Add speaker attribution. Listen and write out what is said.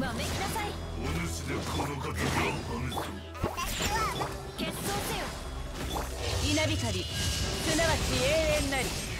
Speaker 1: わめきなさい。
Speaker 2: お主でこの敵をは。め
Speaker 1: 決闘せよ。稲光すなわち永遠なり。